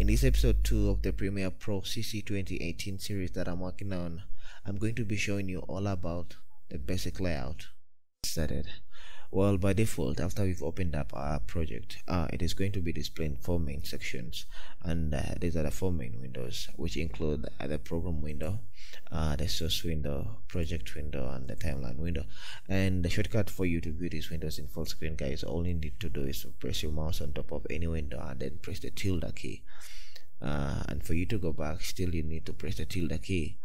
In this episode 2 of the Premiere Pro CC 2018 series that I'm working on, I'm going to be showing you all about the basic layout. Started. Well, by default, after we've opened up our project, uh, it is going to be displaying four main sections, and uh, these are the four main windows, which include uh, the program window, uh, the source window, project window, and the timeline window. And the shortcut for you to view these windows in full screen, guys, all you need to do is press your mouse on top of any window and then press the tilde key. Uh, and for you to go back, still you need to press the tilde key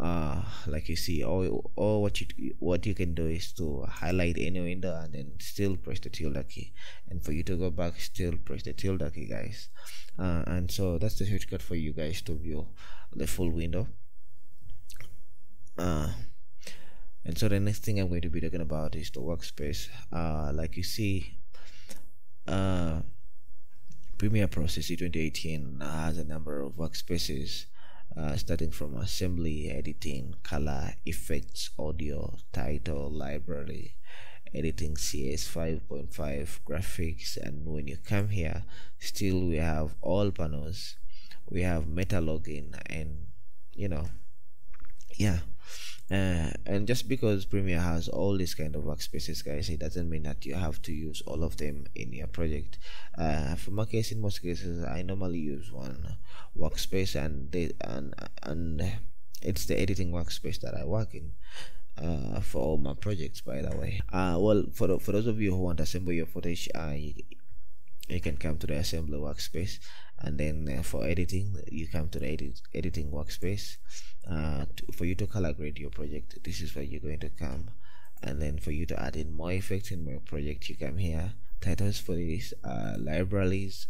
uh like you see all, all what you what you can do is to highlight any window and then still press the tilde key. And for you to go back still press the tilde key guys. Uh, and so that's the shortcut for you guys to view the full window. Uh and so the next thing i'm going to be talking about is the workspace. Uh like you see uh premiere pro CC 2018 has a number of workspaces uh, starting from assembly, editing, color, effects, audio, title, library, editing CS 5.5, graphics, and when you come here, still we have all panels, we have Metalogging, and you know, yeah. Uh, and just because Premiere has all these kind of workspaces guys it doesn't mean that you have to use all of them in your project. Uh, for my case in most cases I normally use one workspace and they, and and it's the editing workspace that I work in uh, for all my projects by the way. Uh, well for, the, for those of you who want to assemble your footage uh, you, you can come to the assembly workspace and then uh, for editing you come to the edit, editing workspace uh, to, for you to color grade your project. This is where you're going to come. And then for you to add in more effects in your project you come here. Titles for these uh, libraries.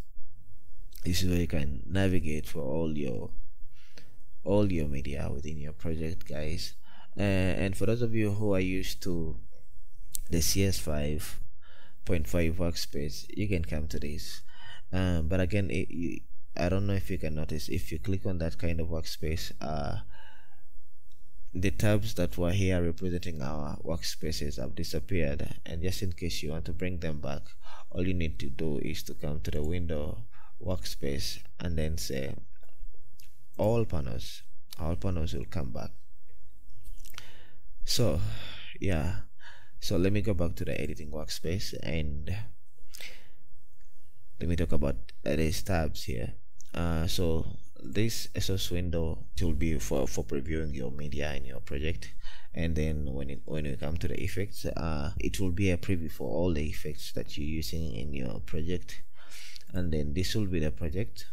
This is where you can navigate for all your all your media within your project guys. Uh, and for those of you who are used to the cs5.5 workspace you can come to this um, but again it, you, i don't know if you can notice if you click on that kind of workspace uh, the tabs that were here representing our workspaces have disappeared. And just in case you want to bring them back all you need to do is to come to the window workspace and then say all panels all panels will come back. So yeah. So let me go back to the editing workspace and let me talk about these tabs here. Uh, so this source window will be for for previewing your media in your project. And then when it when you come to the effects uh, it will be a preview for all the effects that you're using in your project. And then this will be the project.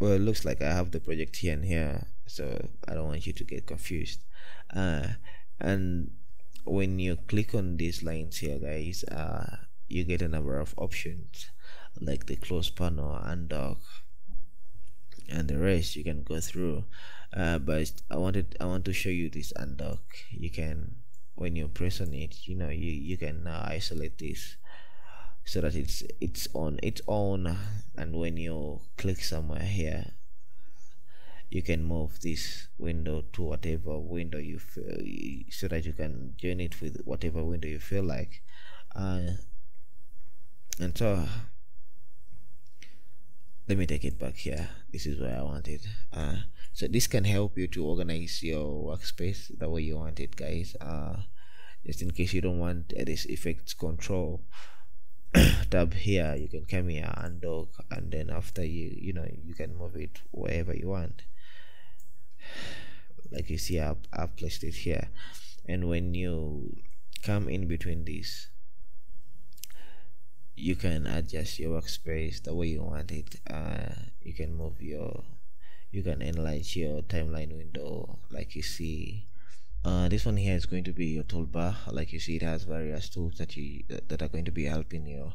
Well it looks like I have the project here and here so I don't want you to get confused. Uh, and when you click on these lines here guys uh, you get a number of options like the close panel undock and the rest you can go through. Uh, but I wanted I want to show you this undock you can when you press on it you know you, you can uh, isolate this so that it's it's on its own. And when you click somewhere here you can move this window to whatever window you feel so that you can join it with whatever window you feel like. Uh, and so let me take it back here. This is where I want it. Uh, so this can help you to organize your workspace the way you want it guys. Uh, just in case you don't want uh, this effects control tab here you can come here and dock and then after you you know you can move it wherever you want. Like you see I've, I've placed it here. And when you come in between these you can adjust your workspace the way you want it uh, you can move your you can enlarge your timeline window like you see. Uh, this one here is going to be your toolbar. Like you see it has various tools that you that are going to be helping you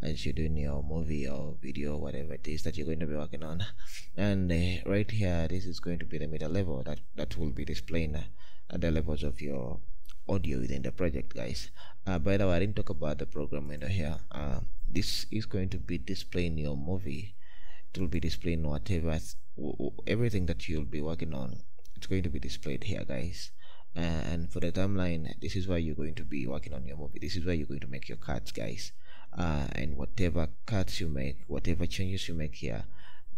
as you're doing your movie or video whatever it is that you're going to be working on. And uh, right here this is going to be the middle level that that will be displaying uh, the levels of your audio within the project guys. Uh, by the way i didn't talk about the program window here. Uh, this is going to be displaying your movie. It will be displaying whatever everything that you'll be working on. It's going to be displayed here guys. And for the timeline this is where you're going to be working on your movie. This is where you're going to make your cuts guys. Uh, and whatever cuts you make whatever changes you make here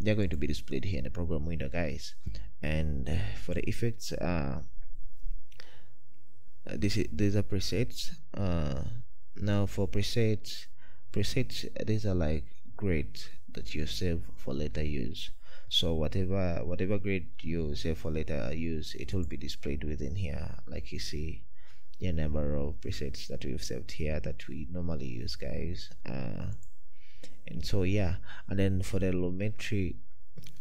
they're going to be displayed here in the program window guys. And for the effects uh, this is these are presets. Uh, now for presets presets these are like grades that you save for later use. So whatever whatever grade you save for later use it will be displayed within here. Like you see the number of presets that we've saved here that we normally use guys. Uh, and so yeah. And then for the Lumetri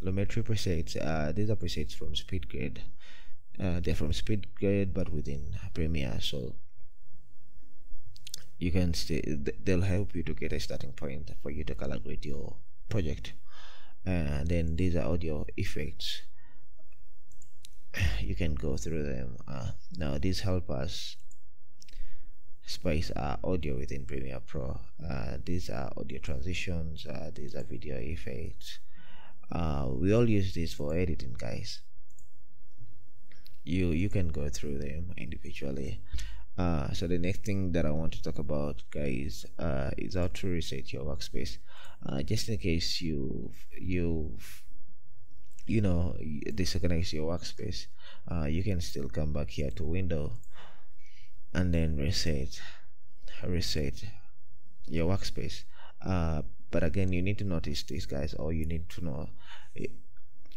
Lumetri presets uh, these are presets from SpeedGrade uh, they're from SpeedGrade but within Premiere so you can stay they'll help you to get a starting point for you to color grade your project. And then these are audio effects. You can go through them. Uh, now these help us spice our audio within Premiere Pro. Uh, these are audio transitions uh, these are video effects. Uh, we all use this for editing guys you you can go through them individually. Uh, so the next thing that I want to talk about guys uh, is how to reset your workspace. Uh, just in case you you've you know disorganize your workspace uh, you can still come back here to window and then reset reset your workspace. Uh, but again you need to notice this guys. Or you need to know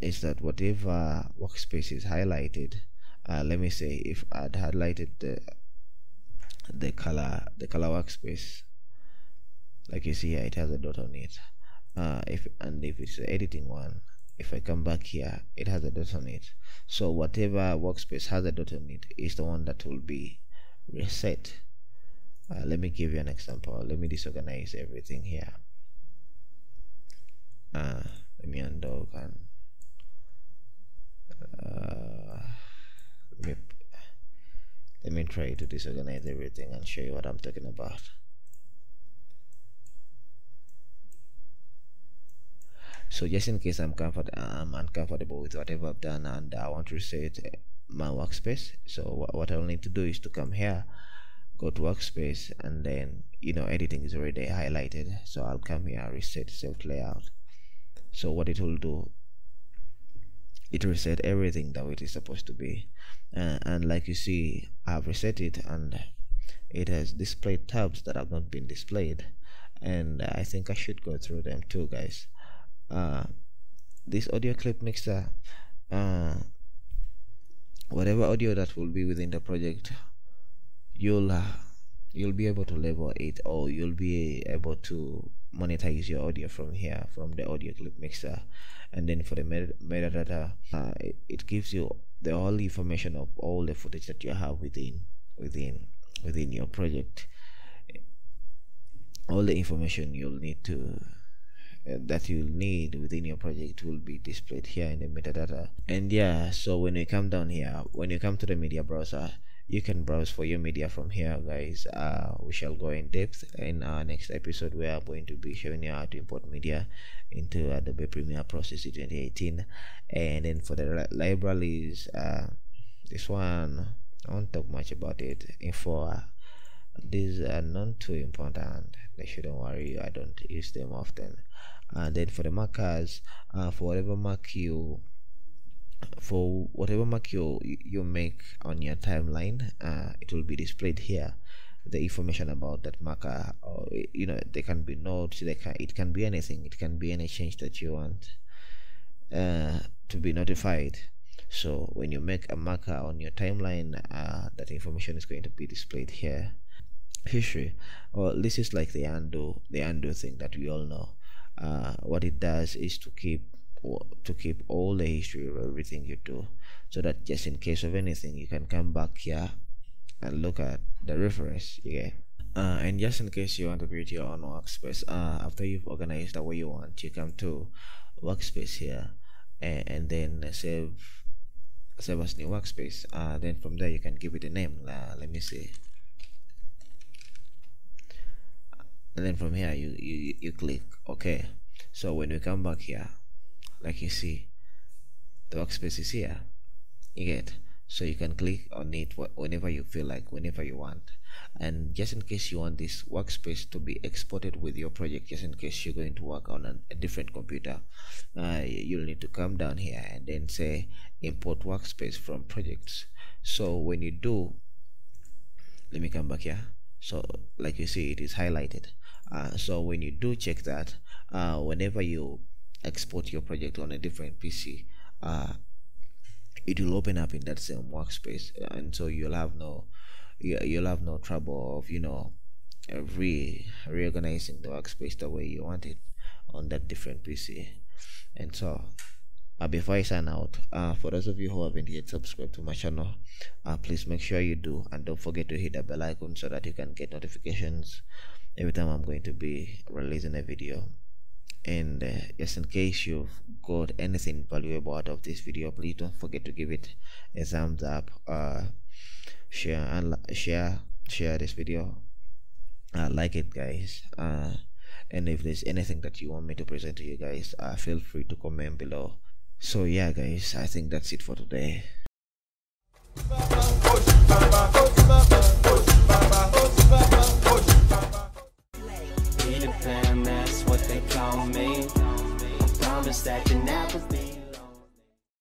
is that whatever workspace is highlighted uh, let me say if I'd highlighted the the color the color workspace. Like you see here it has a dot on it. Uh, if and if it's the editing one if I come back here it has a dot on it. So whatever workspace has a dot on it is the one that will be reset. Uh, let me give you an example. Let me disorganize everything here. Uh, let me undo and uh, let me try to disorganize everything and show you what I'm talking about. So just in case I'm comfort I'm uncomfortable with whatever I've done and I want to reset my workspace so what I'll need to do is to come here go to workspace and then you know editing is already highlighted so I'll come here reset saved layout so what it will do it reset everything that it is supposed to be. Uh, and like you see I've reset it and it has displayed tabs that have not been displayed. And I think I should go through them too guys. Uh, this audio clip mixer uh, whatever audio that will be within the project you'll uh, you'll be able to label it or you'll be able to monetize your audio from here from the audio clip mixer. And then for the metadata uh, it, it gives you the whole information of all the footage that you have within within within your project. All the information you'll need to uh, that you'll need within your project will be displayed here in the metadata. And yeah so when you come down here when you come to the media browser you can browse for your media from here guys. Uh, we shall go in depth in our next episode we are going to be showing you how to import media into Adobe Premiere Pro CC 2018 and then for the libraries uh, this one I won't talk much about it. Info uh, these are not too important. They shouldn't worry. I don't use them often. And then for the markers uh, for whatever mark you for whatever mark you you make on your timeline uh, it will be displayed here. The information about that marker or you know they can be notes they can it can be anything. It can be any change that you want uh, to be notified. So when you make a marker on your timeline uh, that information is going to be displayed here. History. Well this is like the undo the undo thing that we all know. Uh, what it does is to keep to keep all the history of everything you do so that just in case of anything you can come back here and look at the reference yeah uh, and just in case you want to create your own workspace uh, after you've organized the way you want you come to workspace here and, and then save save as new workspace. Uh, then from there you can give it a name. Uh, let me see. And then from here you, you you click okay. So when we come back here like you see the workspace is here. You get so you can click on it whenever you feel like whenever you want. And just in case you want this workspace to be exported with your project just in case you're going to work on an, a different computer uh, you'll need to come down here and then say import workspace from projects. So when you do let me come back here. So like you see it is highlighted. Uh, so when you do check that uh, whenever you export your project on a different PC uh, it will open up in that same workspace and so you'll have no you'll have no trouble of you know re reorganizing the workspace the way you want it on that different PC and so uh, before I sign out uh, for those of you who haven't yet subscribed to my channel uh, please make sure you do and don't forget to hit the bell icon so that you can get notifications every time I'm going to be releasing a video and uh, just in case you've got anything valuable out of this video please don't forget to give it a thumbs up uh, share and share share this video. Uh, like it guys. Uh, and if there's anything that you want me to present to you guys uh, feel free to comment below. So yeah guys i think that's it for today Peter Pan,